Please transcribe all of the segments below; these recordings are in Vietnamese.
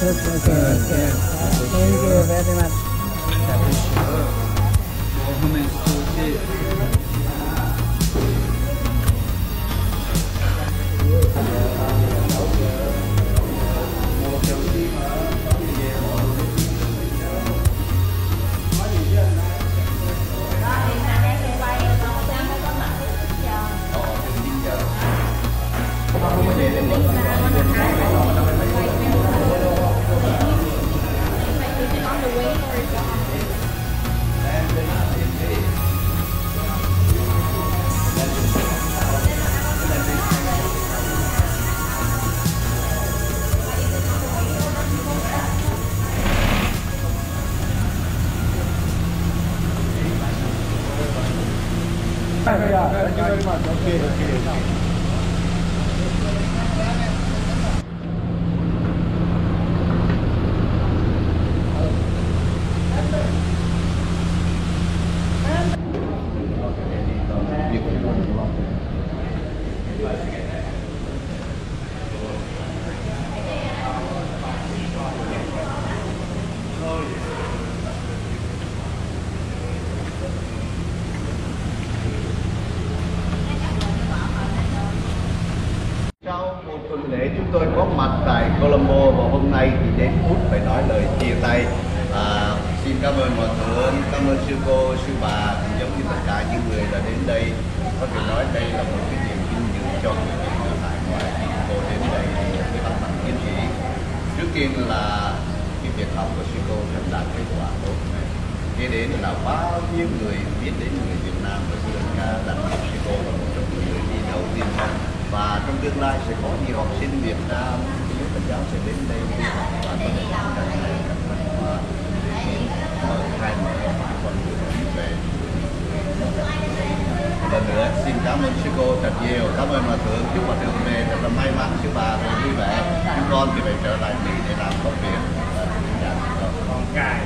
very Thank you very much. 好的，可以，可以。cảm ơn sư cô thật nhiều. Cảm ơn hòa thượng. Chúc hòa thượng về thật là may mắn. Sư bà về vui vẻ. Chúng con thì phải trở lại mỹ để làm công việc. Con cài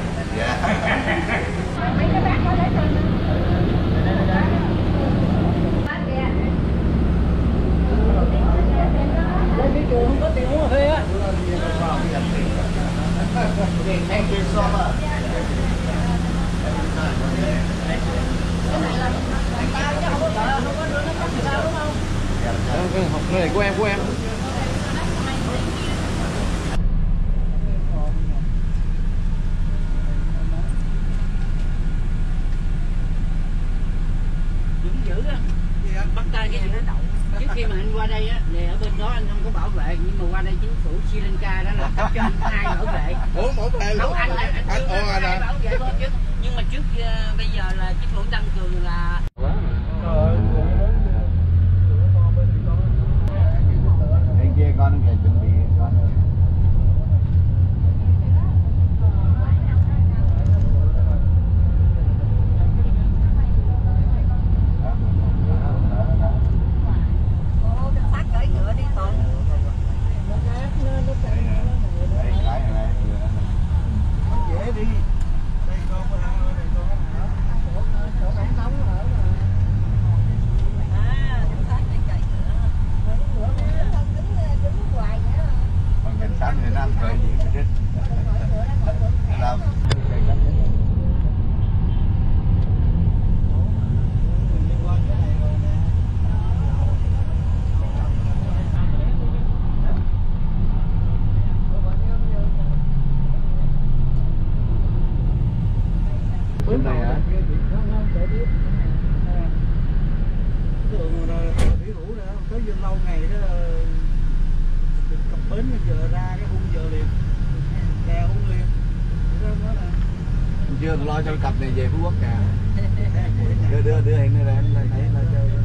mấy cái bác có lấy Thank you so much. Cái này là tao chứ không có cái hộp này của em của em bắt tay cái gì nó trước khi mà anh qua đây á thì ở bên đó anh không có bảo vệ nhưng mà qua đây chính phủ Sri Lanka đó là đưa đưa đưa đây ra em thấy là chơi.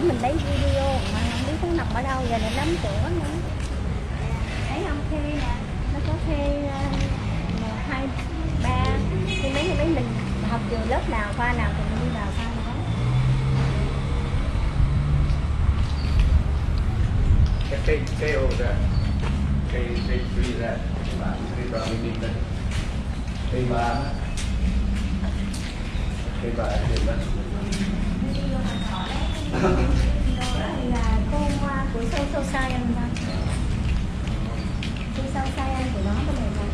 Bữa mình lấy video mà không biết nó nằm ở đâu giờ lại lắm cửa nữa thấy không thuê nè nó có thuê ờ, một hai ba. Thì mấy mấy mình học trường lớp nào khoa nào thì mình đi vào khoa đó. Cái cây cây ô ra. Cây cây tùy ra. Bạn cây ba đi lên, cây ba. Cây ba cây ba là cô hoa của sâu sâu sai anh ra, sâu sâu sai anh của nó cái này là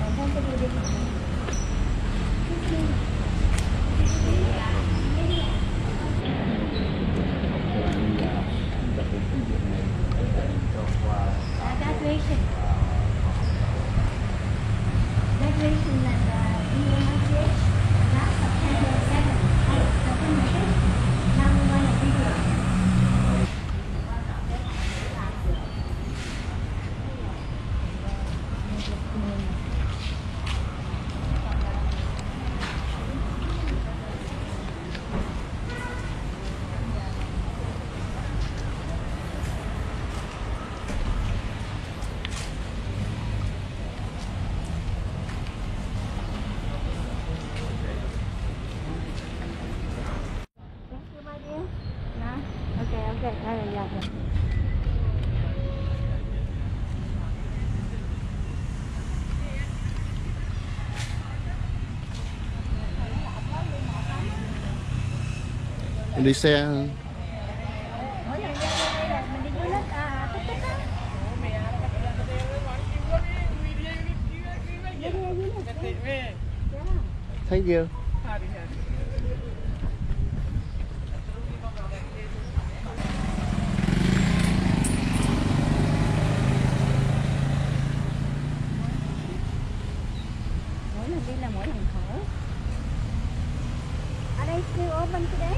là theo cái video graduation graduation là DMHH last September 7 September 6 năm qua là video Thank you, my dear. Đó. Ok, ok, đây là giờ rồi. Em đi xe Mỗi lần ra đây là mình đi du lịch à, tích tích á. Đi đi du lịch đi. xe thấy chưa Mỗi lần đi là mỗi lần khổ. Ở đây still open today? đấy.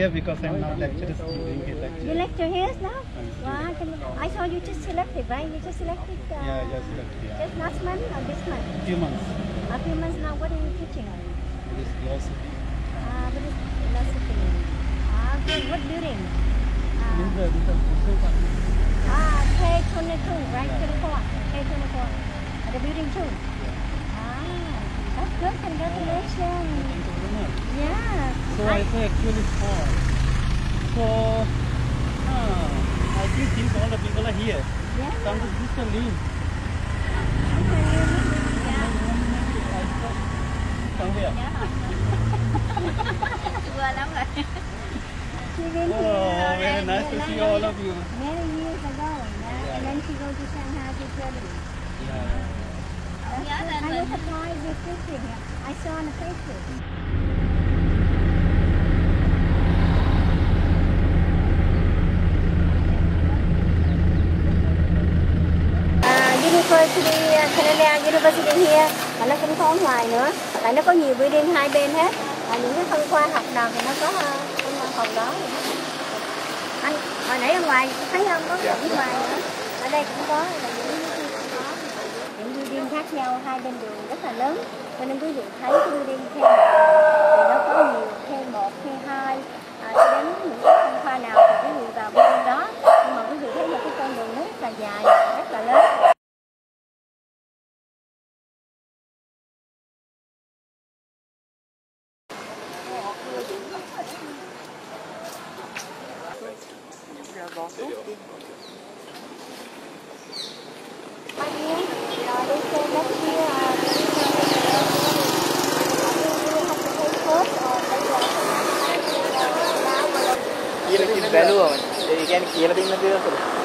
Here because I'm not lecturer doing a You lecture. lecture here now? Wow, I saw you just selected, right? You just selected uh, Yeah, just left here. just last month or this month? A Few months. A few months now, what are you teaching? It is philosophy. Uh, what is philosophy? Ah, okay. What building? Uh, this is a ah, K22, right? 24. K24. Uh, the building two. Ah, that's good. Congratulations. Thank you very much. Yeah. So I say actually four. So, ah, I do think all the people are here. yeah. Some of this are leave. Yeah. Somewhere. Vừa lắm rồi. She been Oh, here very nice to see all of you. many years ago. Yeah. And then she go to Shanghai to study. Yeah. That's good. I was surprised with teaching here. I saw on the Facebook. University, uh, Canada University here. Và nó cũng có ngoài nữa. Tại nó có nhiều building hai bên hết. Và những cái phân khoa học nào thì nó có uh, phân phòng đó. Anh hồi nãy ở ngoài thấy không? Có ở ngoài nữa. Ở đây cũng có là những cái những building khác nhau hai bên đường rất là lớn. Cho nên quý vị thấy cái building K1 thì nó có nhiều K1, K2 à, cho đến những cái phân khoa nào thì quý vị vào building đó. Nhưng mà quý vị thấy là cái con đường rất là dài rất là lớn rồi đi xem đất kia à, කියලා බැලුවම ඒ කියන්නේ කියලා දෙන්න දේවල්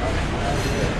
何で?